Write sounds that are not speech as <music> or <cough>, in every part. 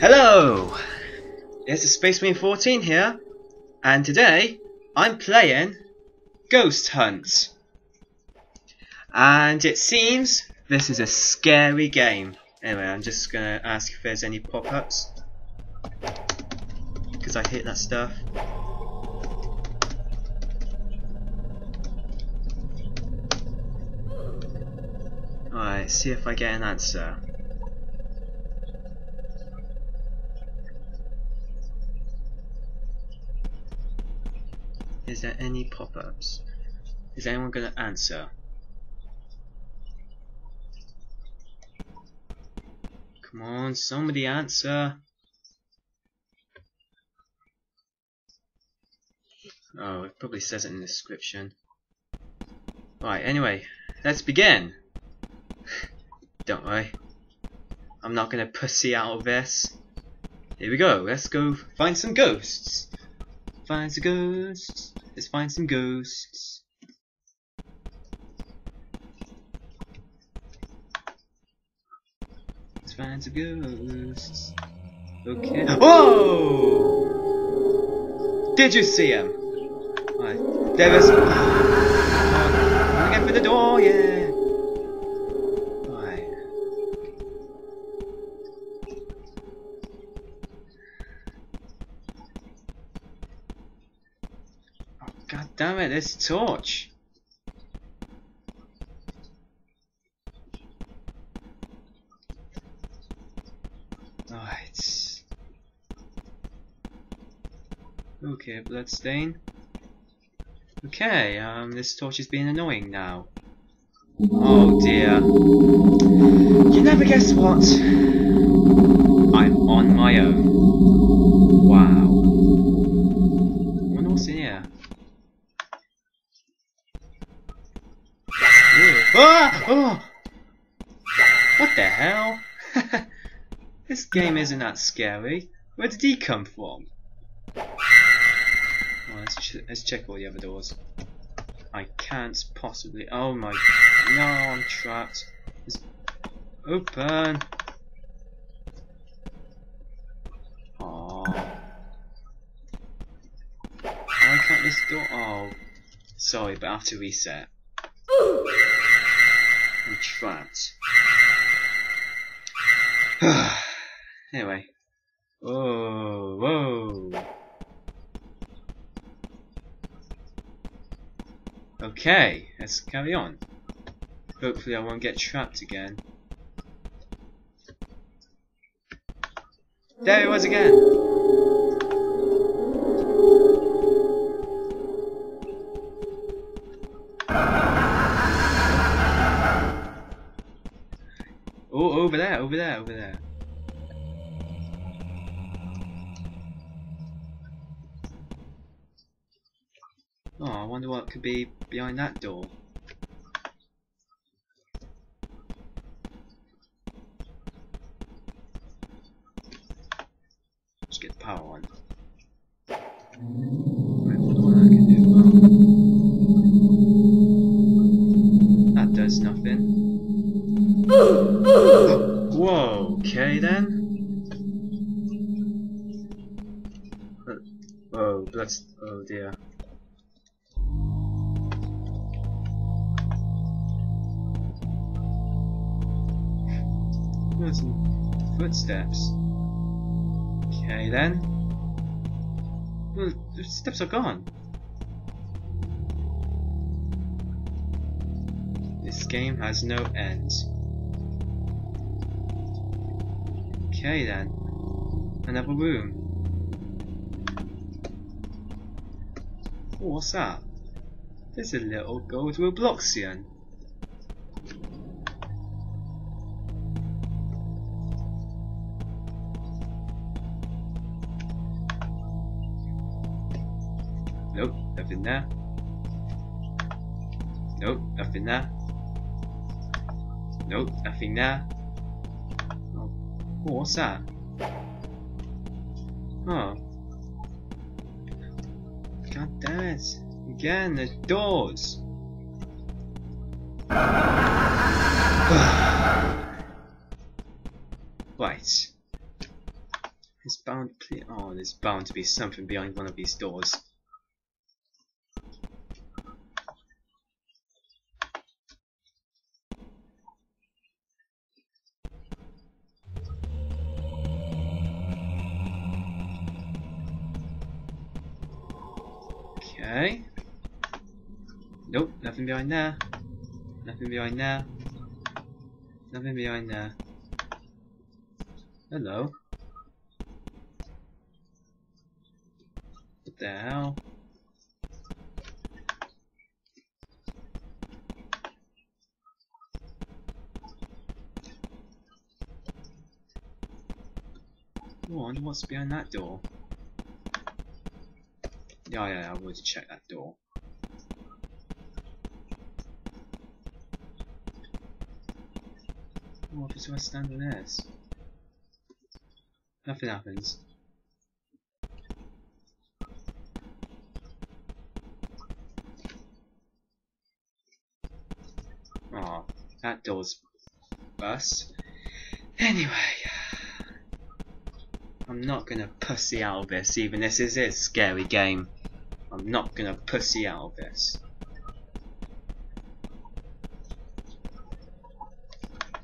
Hello! It's the Space Marine 14 here, and today I'm playing Ghost Hunt. And it seems this is a scary game. Anyway, I'm just gonna ask if there's any pop-ups. Because I hate that stuff. Alright, see if I get an answer. Is there any pop-ups? Is anyone gonna answer? Come on, somebody answer. Oh, it probably says it in the description. Right, anyway, let's begin. <laughs> Don't worry. I'm not gonna pussy out of this. Here we go, let's go find some ghosts. Find some ghosts. Let's find some ghosts. Let's find some ghosts. Okay. Whoa! Did you see him? Right. There is. Come on. Get for the door, yeah. Damn it, this torch. Right. Okay, bloodstain. Okay, um, this torch is being annoying now. Oh dear. You never guess what? I'm on my own. Ah! Oh! What the hell? <laughs> this game isn't that scary. Where did he come from? Oh, let's, ch let's check all the other doors. I can't possibly. Oh my. No, I'm trapped. It's open. Oh. Why can't this door? Oh. Sorry, but I have to reset. Trapped. <sighs> anyway. Whoa, whoa. Okay, let's carry on. Hopefully I won't get trapped again. There it was again! Over there. Oh, I wonder what could be behind that door. Let's get the power on. What I can do? That does nothing. <laughs> Okay then. Uh, oh, that's. Oh dear. There's some footsteps. Okay then. The steps are gone. This game has no end. Okay then. Another room. What's that? There's a little gold Robloxian. Nope, nothing there. Nope, nothing there. Nope, nothing there. Oh, what's that? Oh. God damn it. Again, the doors. <sighs> right. It's bound oh, there's bound to be something behind one of these doors. Okay. Nope, nothing behind there. Nothing behind there. Nothing behind there. Hello. What the hell? I wonder what's behind that door. Yeah, yeah, I would check that door. What if I stand on this? Nothing happens. Oh, that door's bust. Anyway, I'm not gonna pussy out of this, even this is a scary game. I'm not gonna pussy out of this.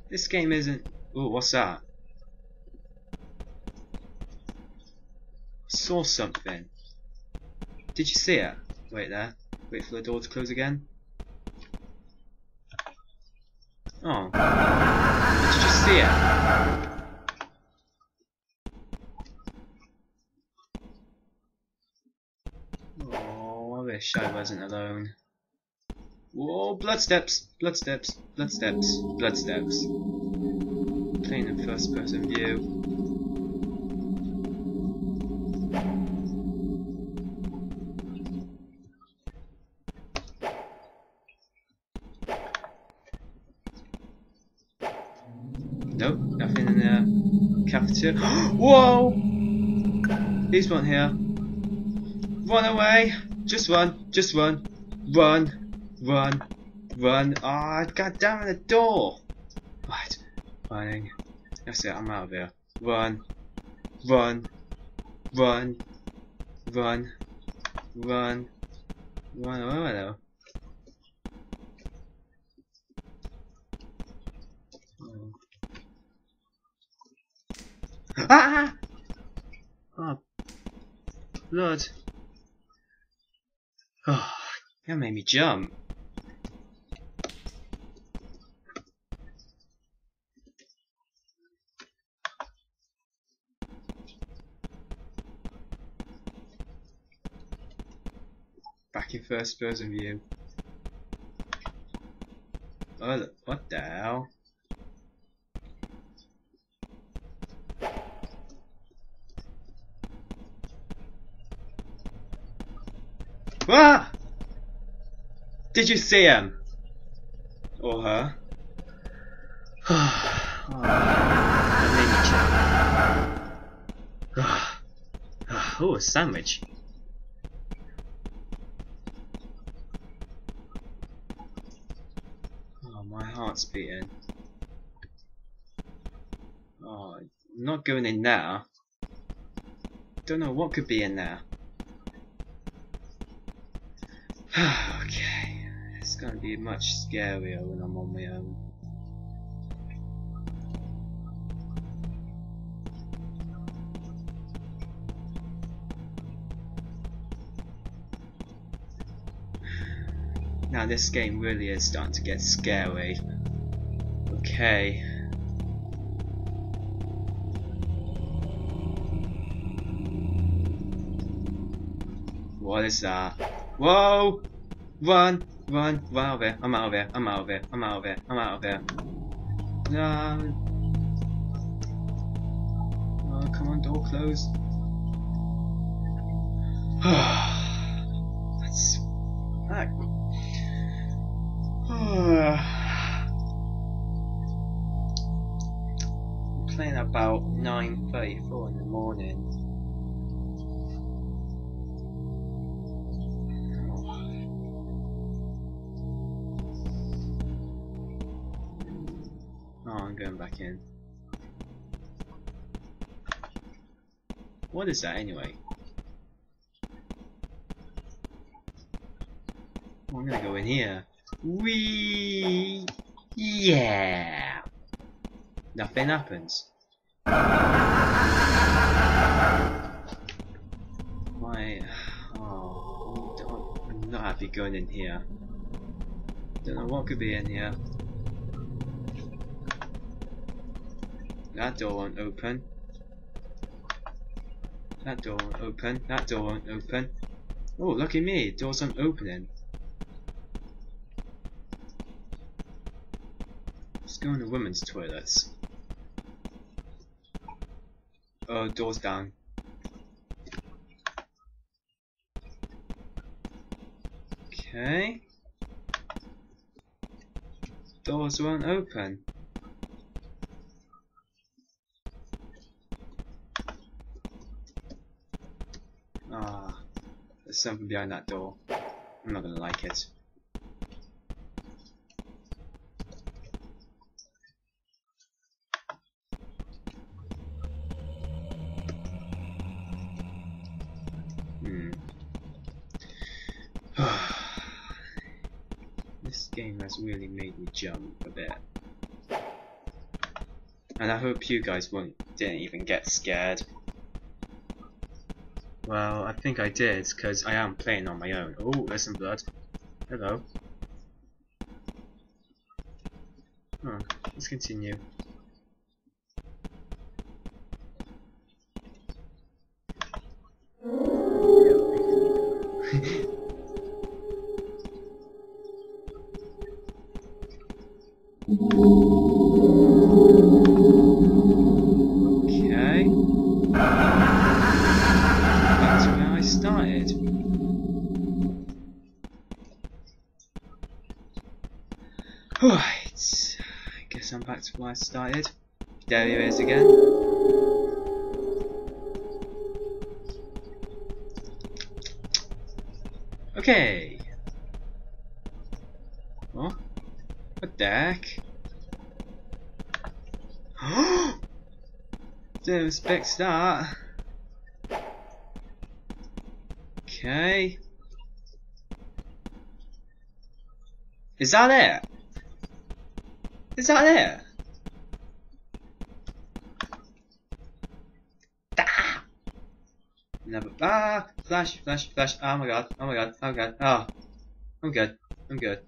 This game isn't... Oh, what's that? saw something. Did you see it? Wait there. Wait for the door to close again. Oh. Did you just see it? Oh, I wish I wasn't alone. Whoa, blood steps, blood steps, blood steps, blood steps. Playing in first person view. Nope, nothing in the cafeteria. <gasps> Whoa! He's one here. Run away! Just run, just run, run, run, run. Ah, oh, god damn the door! Right, running. That's it, I'm out of here. Run, run, run, run, run, run away though. Ah! Oh, blood. <sighs> That made me jump. Back in first person view. Oh, what the hell? Ah! Did you see him? Or her? <sighs> oh, <sighs> oh, a sandwich. Oh, my heart's beating. Oh, I'm not going in there. Don't know what could be in there. <sighs> okay, it's gonna be much scarier when I'm on my own. <sighs> Now this game really is starting to get scary. Okay. What is that? Whoa! Run! Run! Run out of here. I'm out of here. I'm out of here. I'm out of here. I'm out of here. No. Oh, come on, door close. <sighs> That's that. <sighs> I'm playing about 9.34 in the morning. Oh, I'm going back in. What is that anyway? Oh, I'm gonna go in here. We Yeah! Nothing happens. Why? Oh, I'm not happy going in here. Don't know what could be in here. That door won't open. That door won't open. That door won't open. Oh, look at me. Doors aren't opening. Let's go in the women's toilets. Oh, door's down. Okay. Doors won't open. Ah, there's something behind that door. I'm not gonna like it. Hmm. <sighs> this game has really made me jump a bit. And I hope you guys won't didn't even get scared. Well, I think I did, because I am playing on my own. Oh, there's some blood. Hello. Let's continue. I started. Right. I guess I'm back to where I started. There he is again. Okay. What? What the heck? <gasps> Didn't expect that. Okay. Is that it? Is that it? Ah! Never. Ah! Flash, flash, flash. Oh my god. Oh my god. Oh god. Ah. I'm good. I'm good.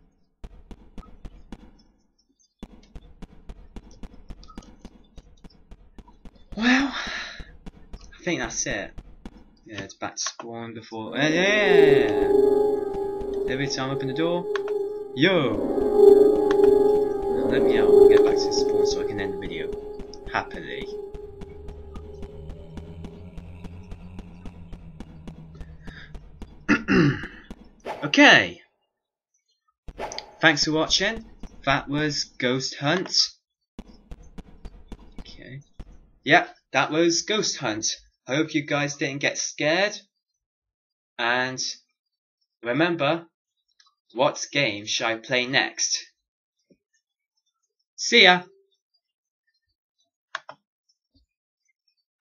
Well, I think that's it. Yeah, it's back spawn before. Yeah! Every time I open the door, yo! Now let me out and get back to spawn so I can end the video happily. <clears throat> okay. Thanks for watching. That was Ghost Hunt. Okay. Yep, that was Ghost Hunt. Hope you guys didn't get scared. And remember, what game should I play next? See ya!